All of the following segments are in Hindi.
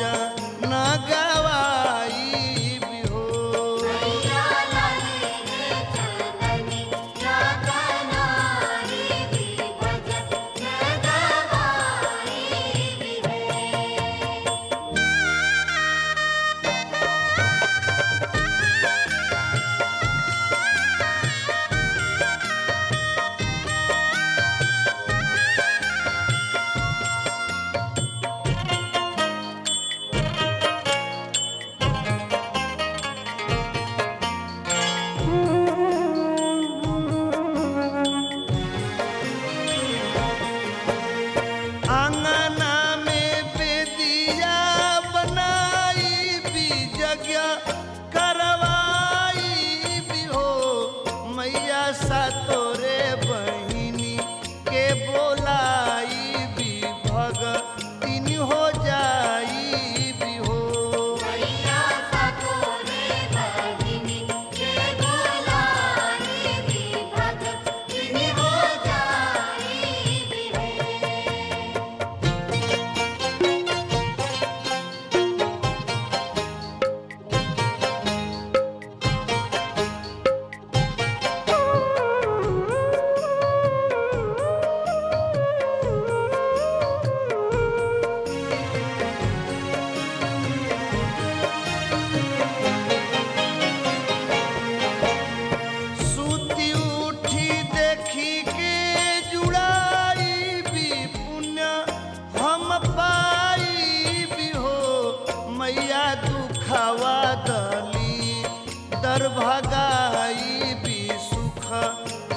राजा जग्या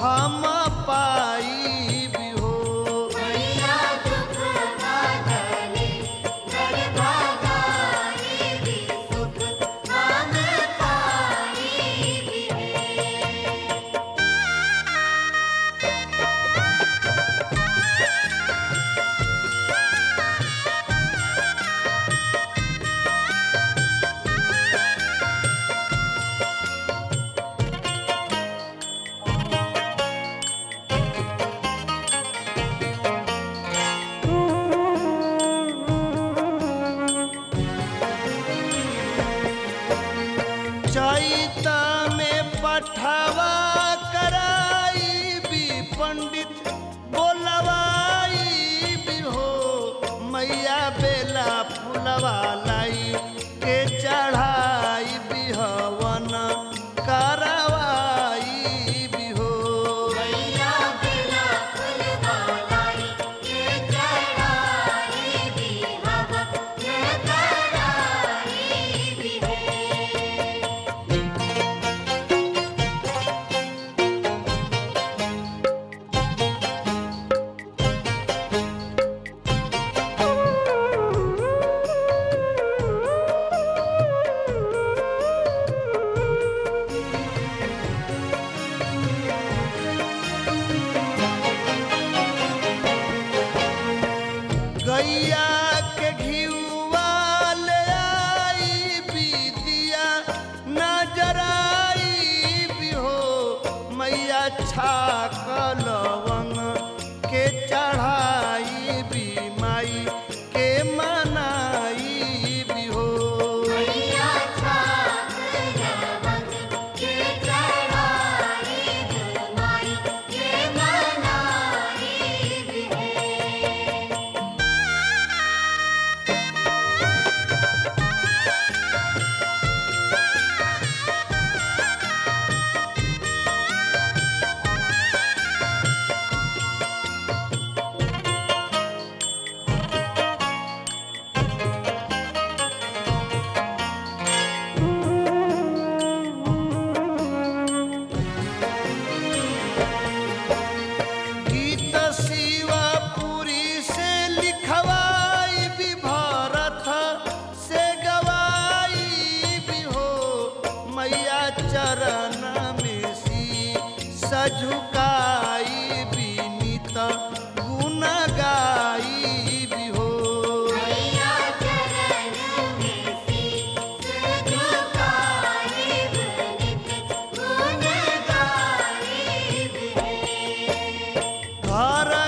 हम पा पैता में पठवा कराई भी पंडित बोलवाई भी हो मैया बेला फुलवाला। अच्छा कलवंग के चढ़ा भारत